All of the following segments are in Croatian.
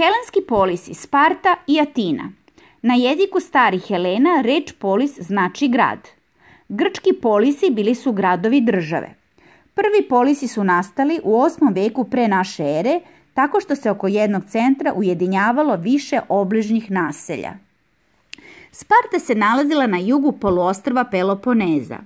Helenski polisi Sparta i Atina. Na jeziku starih Helena reč polis znači grad. Grčki polisi bili su gradovi države. Prvi polisi su nastali u 8. veku pre naše ere, tako što se oko jednog centra ujedinjavalo više obližnjih naselja. Sparta se nalazila na jugu poluostrva Peloponeza.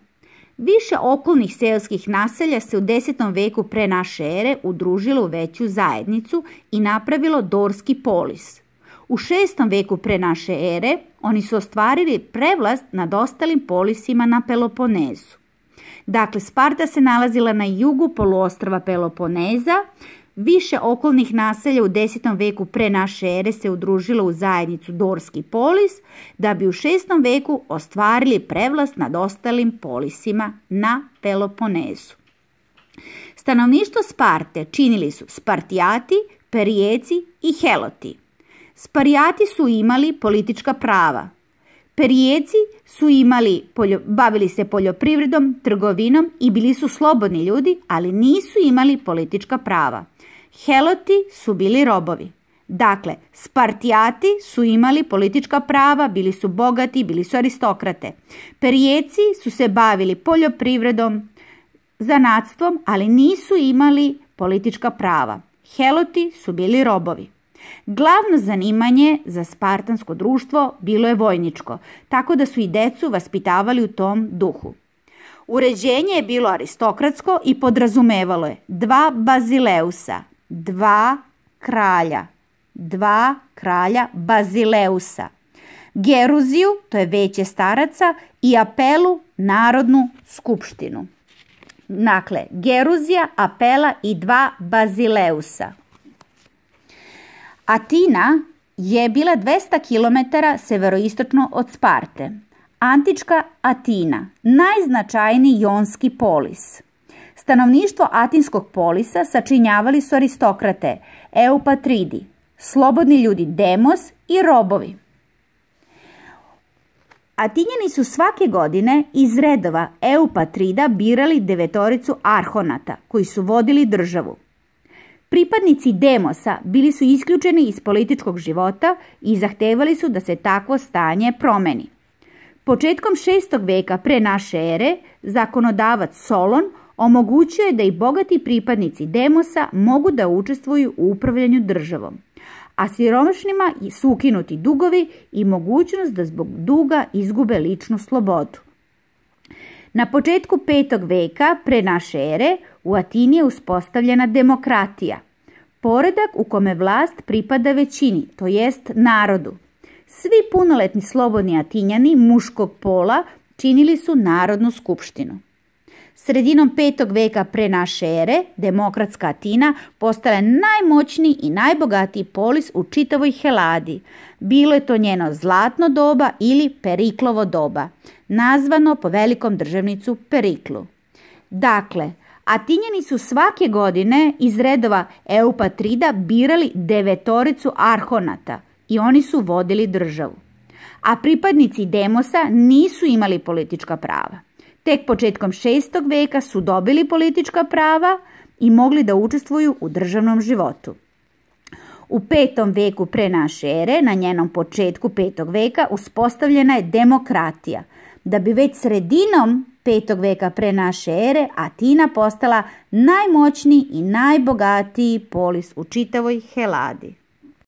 Više okolnih seoskih naselja se u 10. veku pre naše ere udružilo u veću zajednicu i napravilo Dorski polis. U 6. veku pre naše ere oni su ostvarili prevlast nad ostalim polisima na Peloponezu. Dakle, Sparta se nalazila na jugu poluostrva Peloponeza, Više okolnih naselja u 10. veku pre naše ere se udružilo u zajednicu Dorski polis, da bi u 6. veku ostvarili prevlast nad ostalim polisima na Peloponezu. Stanovništvo Sparte činili su Spartijati, Perijeci i Heloti. Sparijati su imali politička prava. Perijeci su imali, bavili se poljoprivredom, trgovinom i bili su slobodni ljudi, ali nisu imali politička prava. Heloti su bili robovi. Dakle, Spartijati su imali politička prava, bili su bogati, bili su aristokrate. Perijeci su se bavili poljoprivredom, zanatstvom, ali nisu imali politička prava. Heloti su bili robovi. Glavno zanimanje za spartansko društvo bilo je vojničko, tako da su i decu vaspitavali u tom duhu. Uređenje je bilo aristokratsko i podrazumevalo je dva bazileusa, dva kralja, dva kralja Bazileusa, Geruziju, to je veće staraca, i Apelu, narodnu skupštinu. Dakle, Geruzija, Apela i dva Bazileusa. Atina je bila 200 km severoistočno od Sparte. Antička Atina, najznačajniji jonski polis. Stanovništvo Atinskog polisa sačinjavali su aristokrate, eupatridi, slobodni ljudi demos i robovi. Atinjani su svake godine iz redova eupatrida birali devetoricu arhonata koji su vodili državu. Pripadnici demosa bili su isključeni iz političkog života i zahtevali su da se takvo stanje promeni. Početkom 6. veka pre naše ere zakonodavac Solon omogućuje da i bogati pripadnici demosa mogu da učestvuju u upravljanju državom, a siromašnima su ukinuti dugovi i mogućnost da zbog duga izgube ličnu slobodu. Na početku 5. veka pre naše ere u Atini je uspostavljena demokratija, poredak u kome vlast pripada većini, to jest narodu. Svi punoletni slobodni Atinjani muškog pola činili su Narodnu skupštinu. Sredinom 5. veka pre naše ere, demokratska Atina postala je najmoćniji i najbogatiji polis u čitavoj Heladi. Bilo je to njeno zlatno doba ili Periklovo doba, nazvano po velikom državnicu Periklu. Dakle, Atinjani su svake godine iz redova Eupatrida birali devetoricu arhonata i oni su vodili državu. A pripadnici Demosa nisu imali politička prava. Tek početkom 6. veka su dobili politička prava i mogli da učestvuju u državnom životu. U 5. veku pre naše ere, na njenom početku 5. veka, uspostavljena je demokratija, da bi već sredinom 5. veka pre naše ere Atina postala najmoćniji i najbogatiji polis u čitavoj Heladi.